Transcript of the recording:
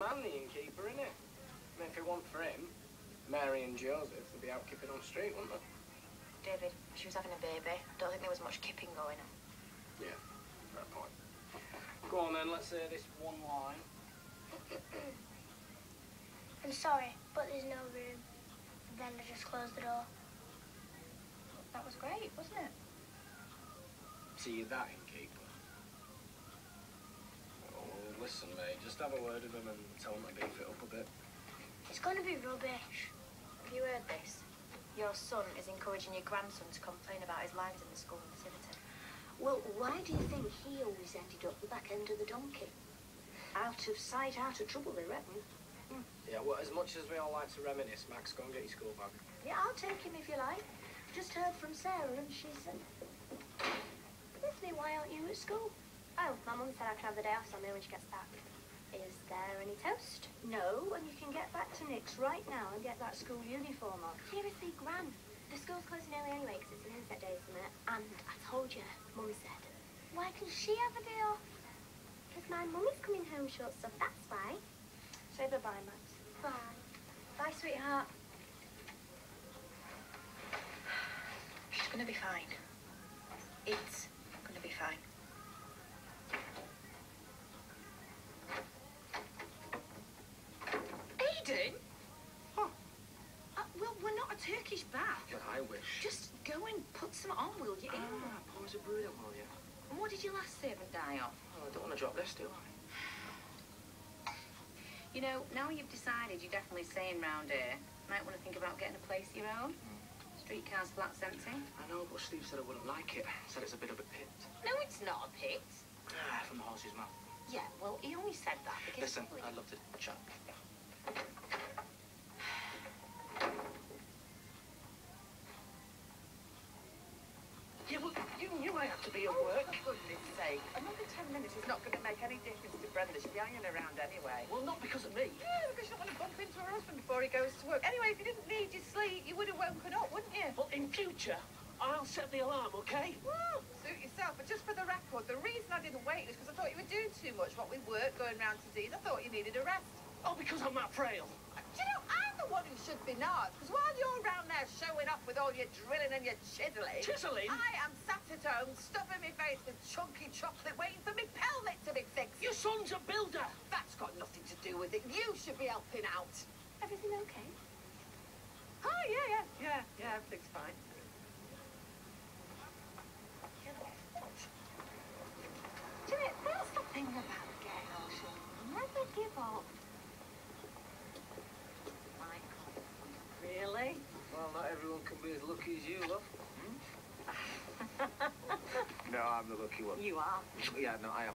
man, the innkeeper, innit? I mean, if it weren't for him, Mary and Joseph would be out kipping on the street, wouldn't they? David, she was having a baby. Don't think there was much kipping going on. Yeah, fair point. Go on then, let's say this one line. I'm sorry, but there's no room. Then I just closed the door. That was great, wasn't it? See you that, innkeeper. Listen, mate, just have a word with him and tell him to beef it up a bit. It's gonna be rubbish. Have you heard this? Your son is encouraging your grandson to complain about his lines in the school facility. Well, why do you think he always ended up the back end of the donkey? Out of sight, out of trouble, they reckon. Hmm. Yeah, well, as much as we all like to reminisce, Max, go and get your school bag. Yeah, I'll take him if you like. Just heard from Sarah and she said... Bethany, why aren't you at school? Oh, my mum said I can have the day off Sunday when she gets back. Is there any toast? No, and you can get back to Nick's right now and get that school uniform on. Seriously, Gran. The school's closing early anyway because it's an inset day, isn't it? And I told you, Mum said. Why can she have a day off? Because my mummy's coming home short stuff, that's why. Say bye-bye, Max. Bye. Bye, sweetheart. She's gonna be fine. Aidan? Huh. Uh, well, we're not a Turkish bath. Yeah, I wish. Just go and put some on, will you? Ah, pause a brew, will you? And what did you last save and die of? Oh, I don't want to drop this, do I? You know, now you've decided you're definitely staying round here, might want to think about getting a place of your own. Streetcar's flat's empty. I know, but Steve said I wouldn't like it. Said it's a bit of a pit. No, it's not a pit. Ah, from the horse's mouth. Yeah, well, he only said that because... Listen, I'd love to chat. Yeah, well, you knew I had to be at work. For goodness sake, another ten minutes is not going to make any difference to Brenda. She'll be hanging around anyway. Well, not because of me. Yeah, because you don't want to bump into her husband before he goes to work. Anyway, if you didn't need your sleep, you would have woken up, wouldn't you? Well, in future, I'll set the alarm, okay? Well, suit yourself. But just for the record, the reason I didn't wait was because I thought you were doing too much. What with work, going round to Dean, I thought you needed a rest. Oh, because I'm that frail. Do you know, I'm the one who should be not. Because while you're round there showing off with all your drilling and your chiseling, Chiseling? I am sat at home, stuffing my face with chunky chocolate, waiting for my pelvic to be fixed. Your son's a builder. That's got nothing to do with it. You should be helping out. Everything okay? Oh, yeah, yeah, yeah, yeah, everything's fine. Janet, that's the thing about getting old. Never give up. Michael, really? Well, not everyone can be as lucky as you, love. Hmm? no, I'm the lucky one. You are. Yeah, no, I am